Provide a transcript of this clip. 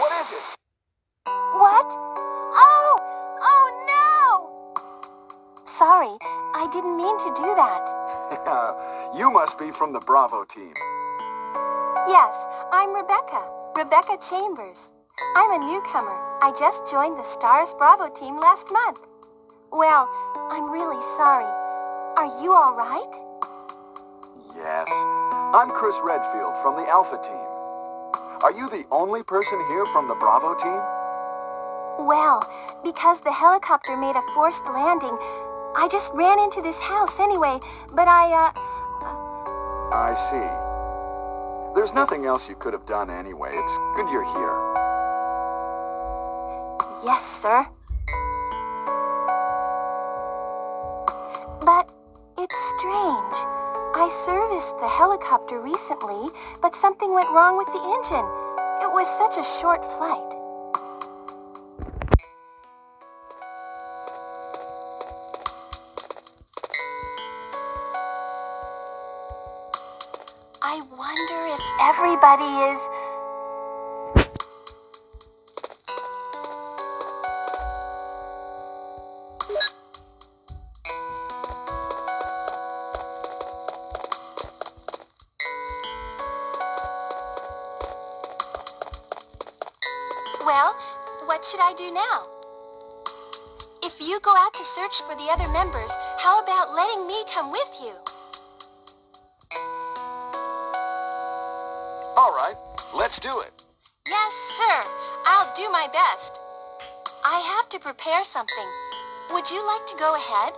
What is it? What? Oh! Oh no! Sorry, I didn't mean to do that. Uh, you must be from the Bravo team. Yes, I'm Rebecca. Rebecca Chambers. I'm a newcomer. I just joined the S.T.A.R.S. Bravo team last month. Well, I'm really sorry. Are you all right? Yes. I'm Chris Redfield from the Alpha team. Are you the only person here from the Bravo team? Well, because the helicopter made a forced landing, I just ran into this house anyway, but I, uh... I see. There's nothing else you could have done anyway. It's good you're here. Yes, sir. But it's strange. I serviced the helicopter recently, but something went wrong with the engine. It was such a short flight. I wonder if everybody is... Well, what should I do now? If you go out to search for the other members, how about letting me come with you? All right, let's do it. Yes, sir. I'll do my best. I have to prepare something. Would you like to go ahead?